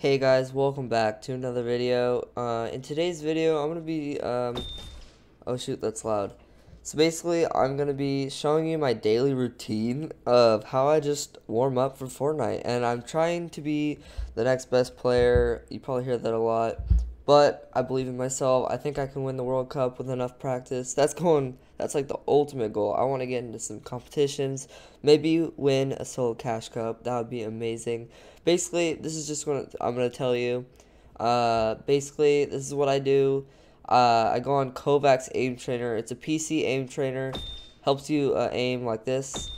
Hey guys, welcome back to another video. Uh, in today's video, I'm going to be, um, oh shoot, that's loud. So basically, I'm going to be showing you my daily routine of how I just warm up for Fortnite. And I'm trying to be the next best player. You probably hear that a lot. But I believe in myself. I think I can win the World Cup with enough practice. That's going, that's like the ultimate goal. I want to get into some competitions. Maybe win a solo cash cup. That would be amazing. Basically, this is just what I'm to tell you. Uh, basically, this is what I do. Uh, I go on KovaaK's Aim Trainer. It's a PC aim trainer. Helps you uh, aim like this.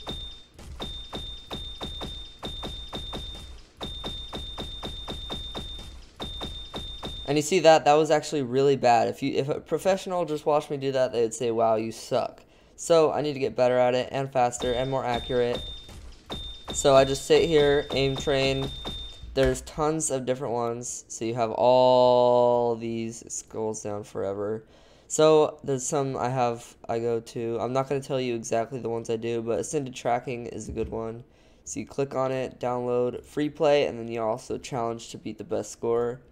And you see that that was actually really bad. If you if a professional just watched me do that, they would say, "Wow, you suck." So I need to get better at it and faster and more accurate. So I just sit here, aim train. There's tons of different ones. So you have all these. It scrolls down forever. So there's some I have I go to. I'm not going to tell you exactly the ones I do, but Ascended Tracking is a good one. So you click on it, download, free play, and then you also challenge to beat the best score.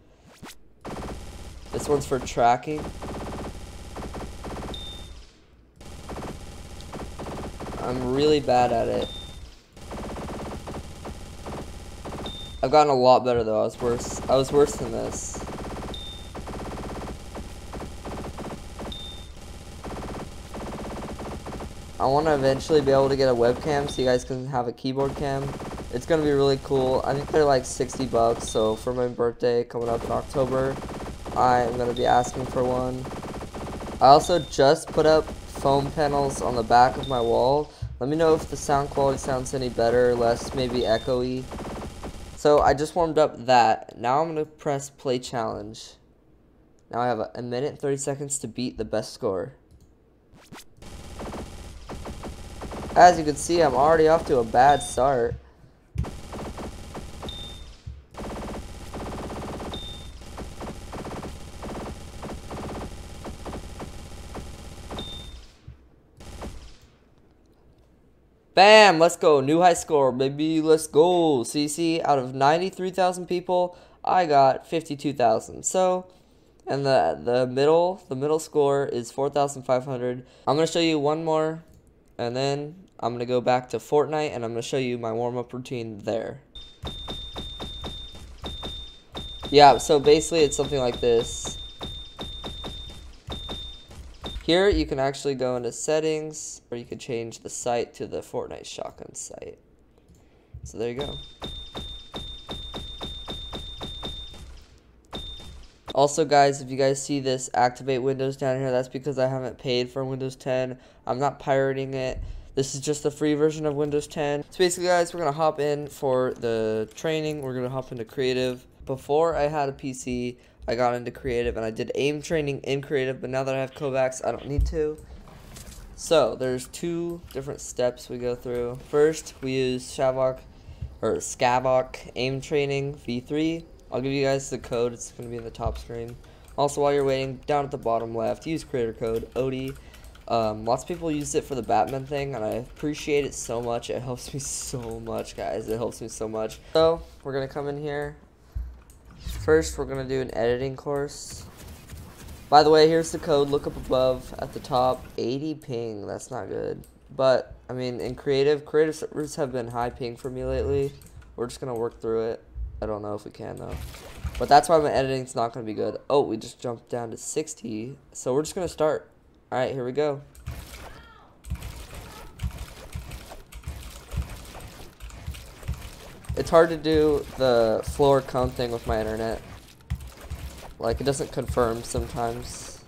This one's for tracking. I'm really bad at it. I've gotten a lot better though. I was worse. I was worse than this. I want to eventually be able to get a webcam so you guys can have a keyboard cam. It's going to be really cool. I think they're like 60 bucks. So for my birthday coming up in October, I am going to be asking for one. I also just put up foam panels on the back of my wall. Let me know if the sound quality sounds any better, less maybe echoey. So I just warmed up that. Now I'm going to press play challenge. Now I have a, minute and 30 seconds to beat the best score. As you can see, I'm already off to a bad start. Bam! Let's go. New high score, baby. Let's go. CC, out of 93,000 people, I got 52,000. So, and the the middle, the middle score is 4,500. I'm going to show you one more, and then I'm going to go back to Fortnite, and I'm going to show you my warm-up routine there. Yeah, so basically it's something like this. Here you can actually go into settings or you can change the site to the Fortnite shotgun site. So there you go. Also guys, if you guys see this activate Windows down here, that's because I haven't paid for Windows 10. I'm not pirating it. This is just the free version of Windows 10. So basically guys, we're going to hop in for the training. We're going to hop into creative. Before I had a PC, I got into creative and I did aim training in creative, but now that I have KovaaK's, I don't need to. So there's two different steps we go through. First, we use Shavok or Skaavok aim training v3. I'll give you guys the code. It's going to be in the top screen. Also, while you're waiting, down at the bottom left, use creator code ODIE. Um, lots of people use it for the Batman thing, and I appreciate it so much. It helps me so much, guys. It helps me so much. So, we're going to come in here. First, we're going to do an editing course. By the way, here's the code. Look up above at the top. 80 ping. That's not good. But, I mean, in creative, creative servers have been high ping for me lately. We're just going to work through it. I don't know if we can, though. But that's why my editing's not going to be good. Oh, we just jumped down to 60. So we're just going to start. Alright, here we go. It's hard to do the floor count thing with my internet. Like, it doesn't confirm sometimes.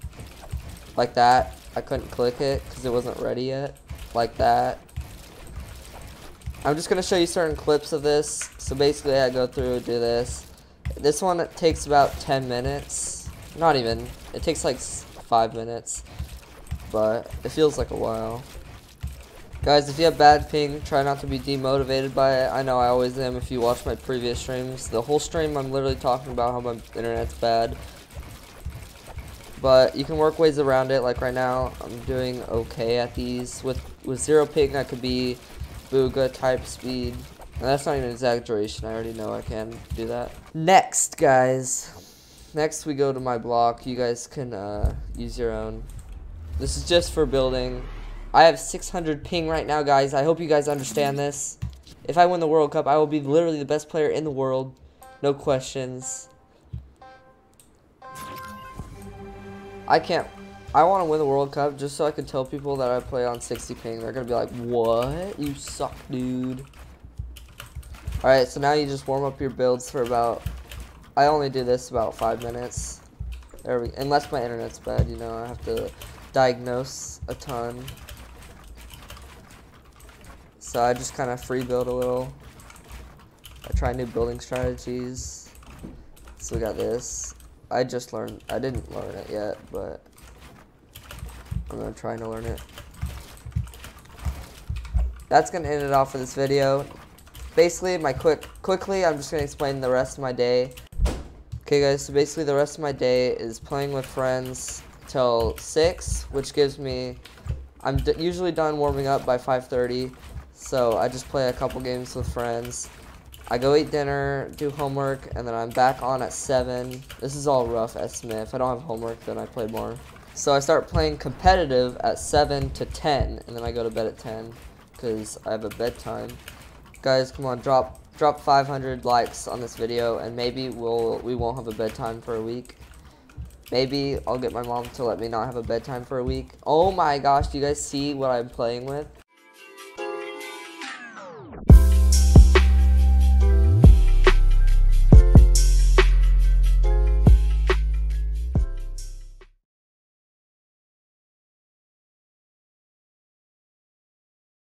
Like that. I couldn't click it because it wasn't ready yet. Like that. I'm just going to show you certain clips of this. So basically, I go through, do this. This one takes about 10 minutes. Not even. It takes like 5 minutes. But it feels like a while. Guys, if you have bad ping, try not to be demotivated by it. I know I always am if you watch my previous streams. The whole stream, I'm literally talking about how my internet's bad. But you can work ways around it. Like right now, I'm doing okay at these. With, with zero ping, I could be Bugha type speed. And that's not even an exaggeration. I already know I can do that. Next, guys. Next, we go to my block. You guys can uh, use your own. This is just for building. I have 600 ping right now, guys. I hope you guys understand this. If I win the World Cup, I will be literally the best player in the world. No questions. I can't. I want to win the World Cup just so I can tell people that I play on 60 ping. They're going to be like, what? You suck, dude. Alright, so now you just warm up your builds for about... I only do this about five minutes. There we, unless my internet's bad, you know, I have to diagnose a ton. So I just kind of free build a little. I try new building strategies. So we got this. I just learned, I didn't learn it yet, but I'm gonna try to learn it. That's gonna end it off for this video. Basically, my quick, quickly, I'm just gonna explain the rest of my day. Okay guys, so basically the rest of my day is playing with friends till 6, which gives me, I'm usually done warming up by 5.30, so I just play a couple games with friends. I go eat dinner, do homework, and then I'm back on at 7. This is all rough estimate. If I don't have homework, then I play more. So I start playing competitive at 7 to 10, and then I go to bed at 10, because I have a bedtime. Guys, come on, drop drop 500 likes on this video and maybe we'll we won't have a bedtime for a week maybe I'll get my mom to let me not have a bedtime for a week oh my gosh do you guys see what I'm playing with